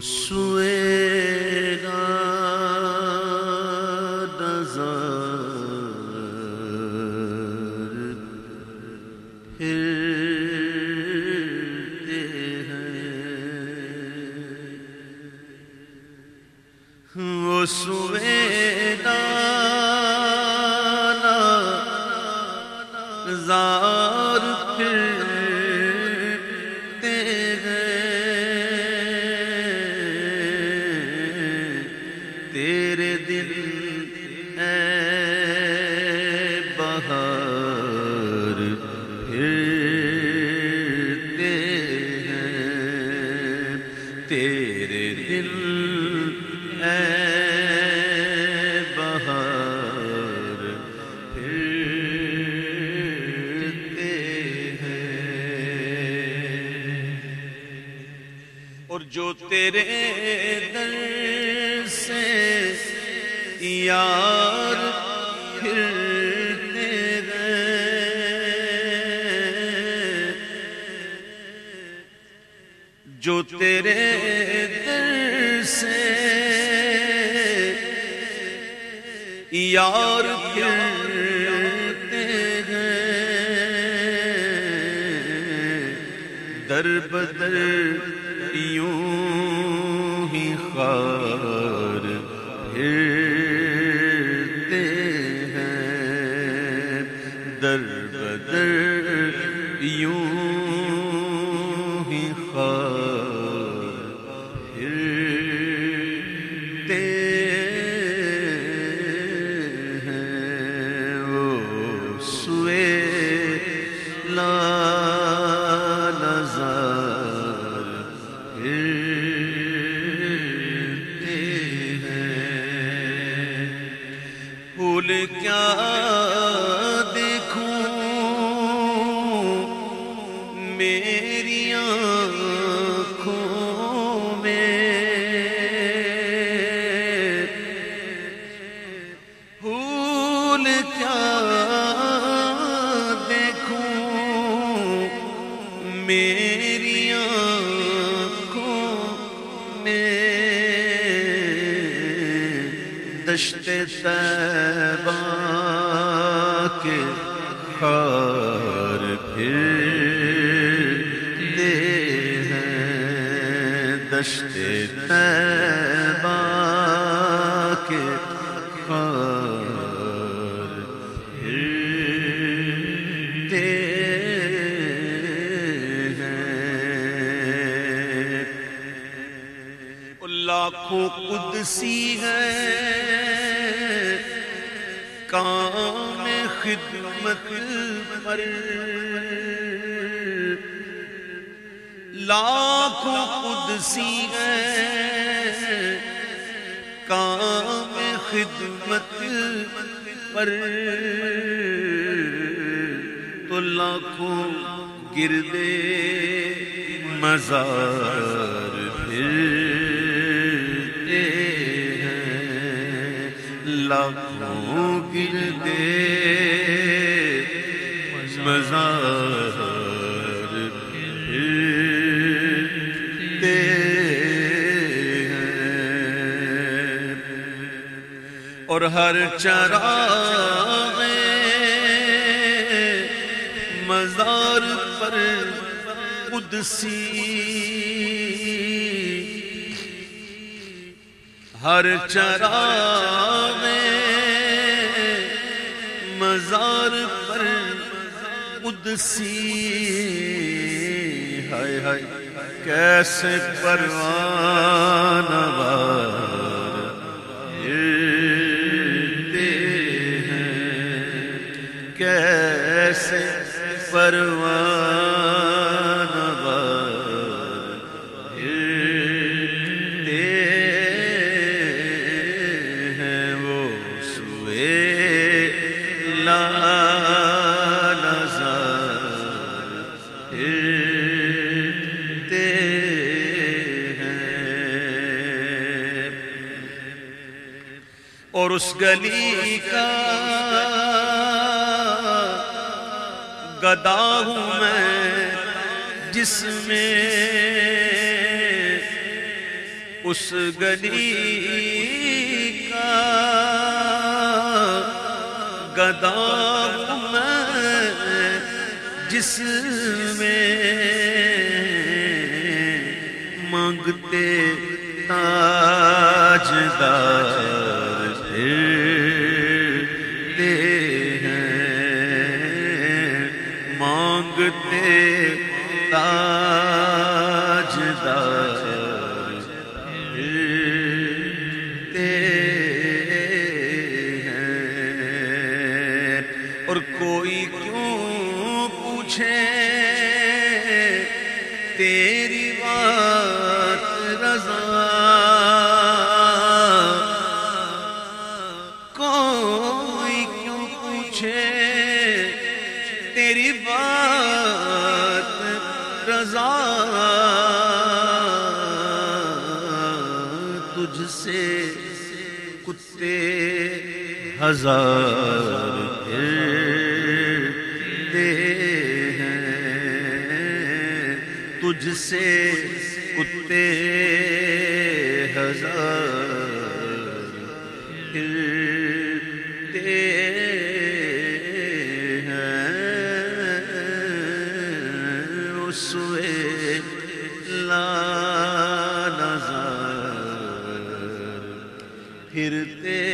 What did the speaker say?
سوئے گا نظر پھرتے ہیں۔ وہ سوئے بہار پھرتے ہیں۔ تیرے دل اے بہار، پھرتے ہیں۔ اور جو تیرے در سے یار یار پھرتے گئے در بدر یوں ہی خار پھرتے ہیں۔ در بدر یوں ہی خار کیا دیکھوں؟ میری آنکھوں میں۔ پھول کیا دشت تیبا کے خار پھرتے ہیں دشت تیبا کے خار لاکھوں قدسی ہے۔ کام خدمت پر۔ لاکھوں قدسی ہے۔ کام خدمت پر۔ تو لاکھوں گردے مزار۔ ہیں لاکھوں گردے مزار پھرتے ہیں۔ اور ہر چراغ مزار پر قدسی ہر چراغ مزار پر قدسی۔ ہائے ہائے کیسے پروان وار پھرتے ہیں کیسے پروان اور اس گلی کا گدا ہوں میں جس میں اس گلی کا گدا ہوں میں جس میں مانگتے تاج دار پھرتے ہیں مانگتے تاج پوچھے، تیری بات رضا کوئی کیوں پوچھے؟ تیری بات رضا تجھ سے کتے ہزار پھرتے سے کتے ہزار پھرتے ہیں اسوے لا نظر پھرتے